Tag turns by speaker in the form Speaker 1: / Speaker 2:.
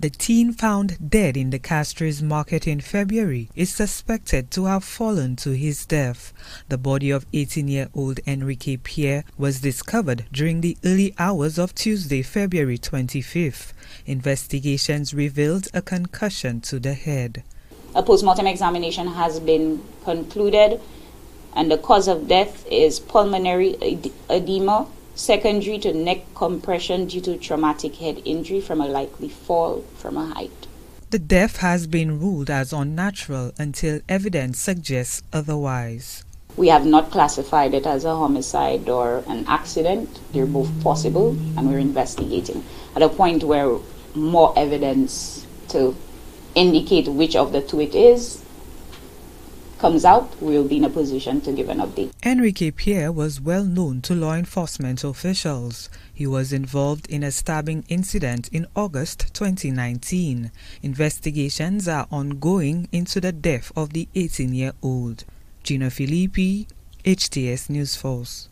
Speaker 1: The teen found dead in the Castries market in February is suspected to have fallen to his death. The body of 18-year-old Enrique Pierre was discovered during the early hours of Tuesday, February 25th. Investigations revealed a concussion to the head.
Speaker 2: A post-mortem examination has been concluded and the cause of death is pulmonary edema secondary to neck compression due to traumatic head injury from a likely fall from a height.
Speaker 1: The death has been ruled as unnatural until evidence suggests otherwise.
Speaker 2: We have not classified it as a homicide or an accident. They're both possible, and we're investigating. At a point where more evidence to indicate which of the two it is comes out, we'll be in a position to give an update.
Speaker 1: Enrique Pierre was well known to law enforcement officials. He was involved in a stabbing incident in August 2019. Investigations are ongoing into the death of the 18 year old. Gina Filippi, HTS News Force.